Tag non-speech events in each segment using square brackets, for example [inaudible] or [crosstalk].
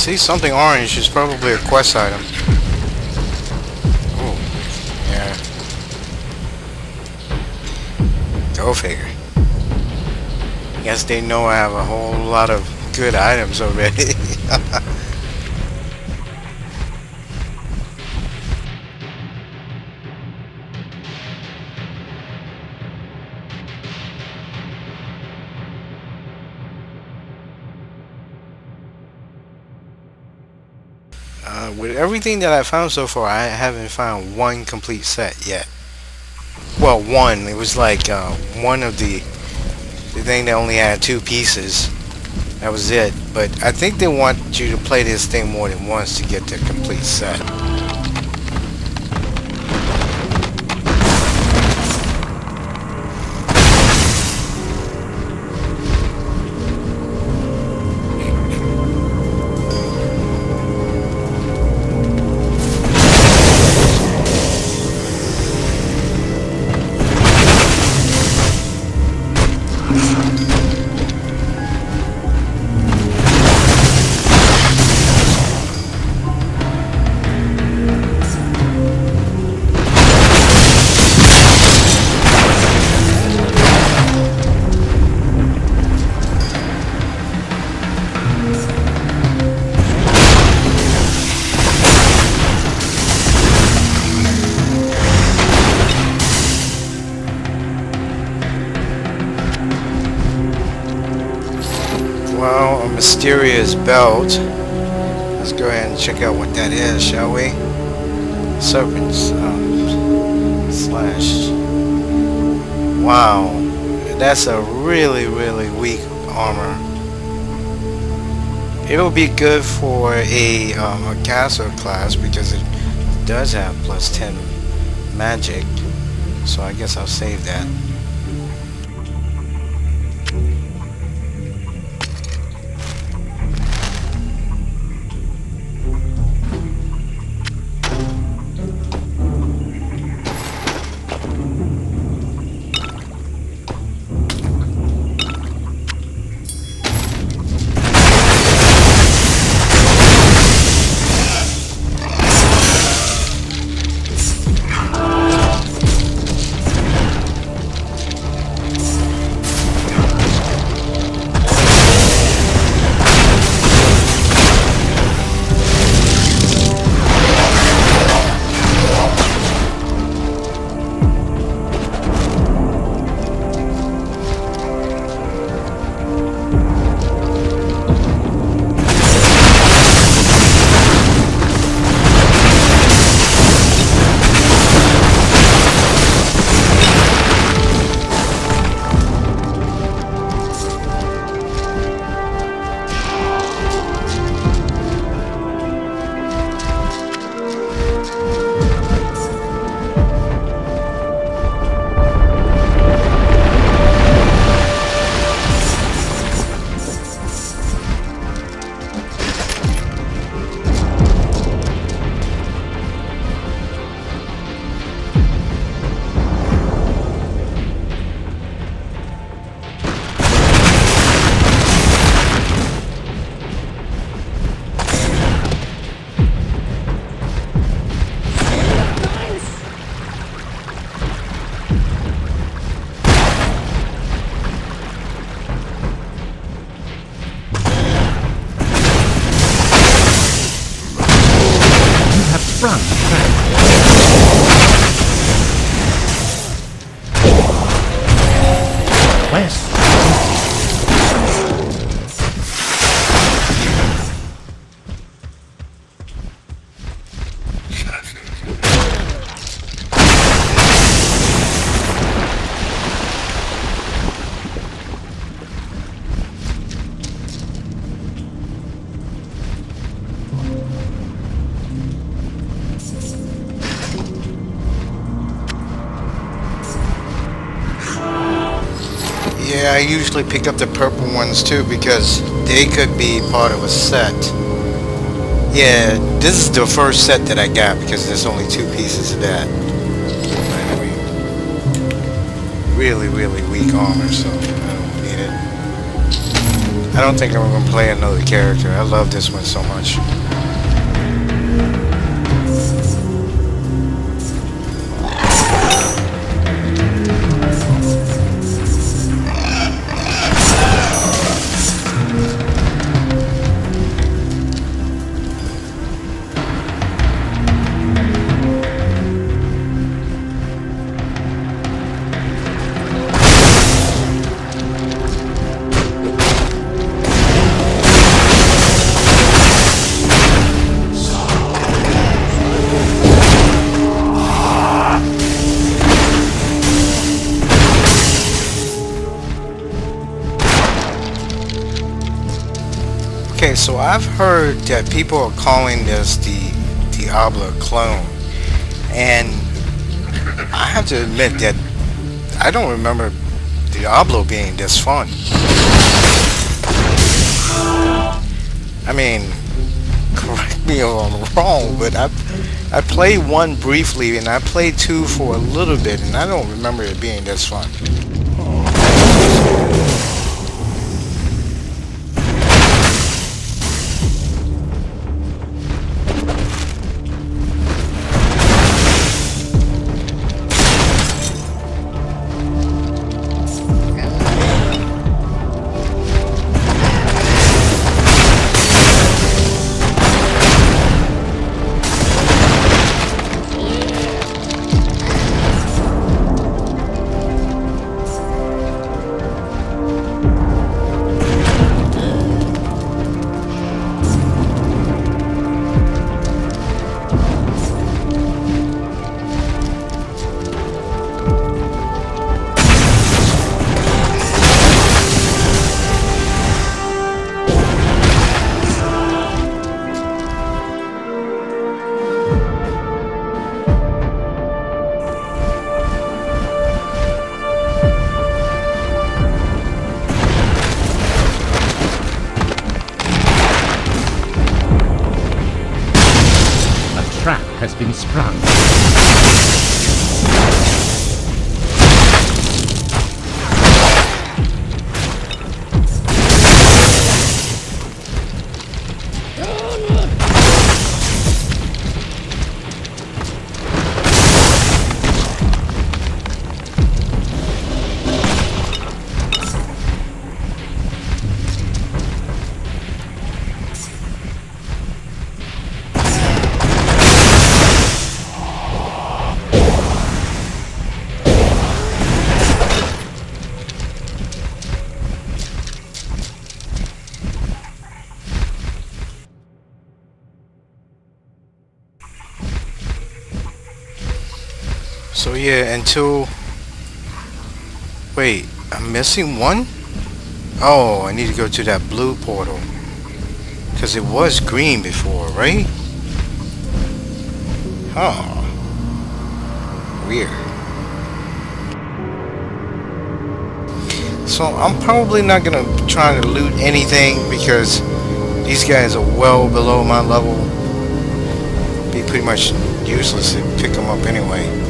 see something orange. It's probably a quest item. Oh, yeah. Go figure. Guess they know I have a whole lot of good items already. [laughs] Uh, with everything that I found so far, I haven't found one complete set yet. Well, one. It was like uh, one of the the thing that only had two pieces. That was it. But I think they want you to play this thing more than once to get the complete set. Mysterious belt. Let's go ahead and check out what that is, shall we? Serpent's um, slash. Wow, that's a really, really weak armor. It'll be good for a, um, a caster class because it does have plus 10 magic. So I guess I'll save that. Yeah, I usually pick up the purple ones too because they could be part of a set. Yeah, this is the first set that I got because there's only two pieces of that. Really, really weak armor, so I don't need it. I don't think I'm gonna play another character. I love this one so much. Okay, so I've heard that people are calling this the Diablo clone, and I have to admit that I don't remember Diablo being this fun. I mean, [laughs] correct me if I'm wrong, but I I played one briefly and I played two for a little bit, and I don't remember it being this fun. So yeah, until... Wait, I'm missing one? Oh, I need to go to that blue portal. Because it was green before, right? Huh. Weird. So I'm probably not going to try to loot anything because these guys are well below my level. Be pretty much useless to pick them up anyway.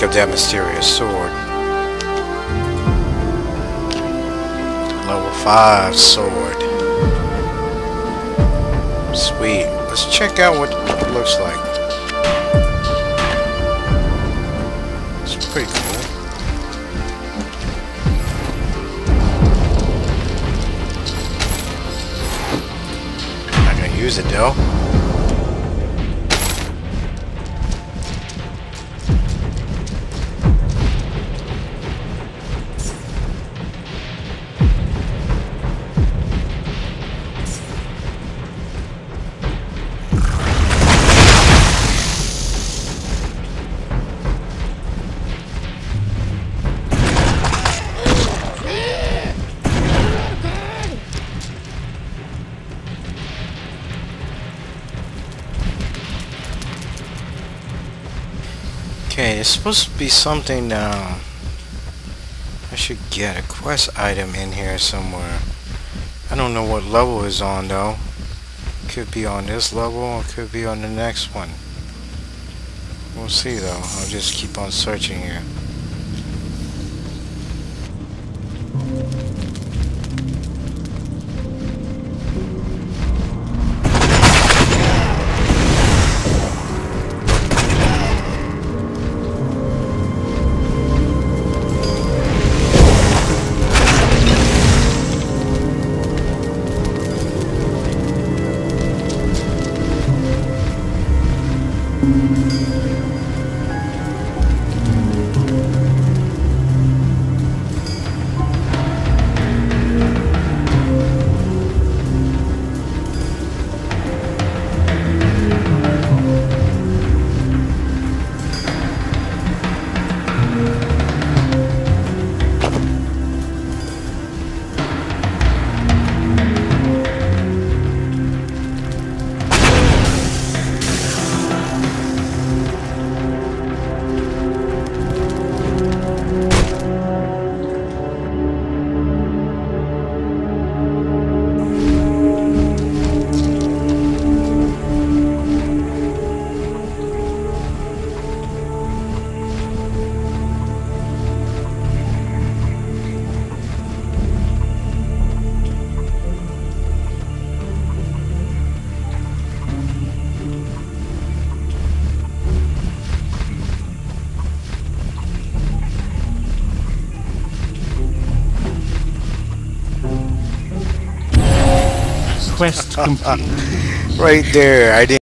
Pick up that mysterious sword. Level 5 sword. Sweet. Let's check out what it looks like. It's pretty cool. Not gonna use it though. It's supposed to be something, um, I should get a quest item in here somewhere. I don't know what level is on though. Could be on this level or could be on the next one. We'll see though. I'll just keep on searching here. Quest [laughs] complete. Right there. I didn't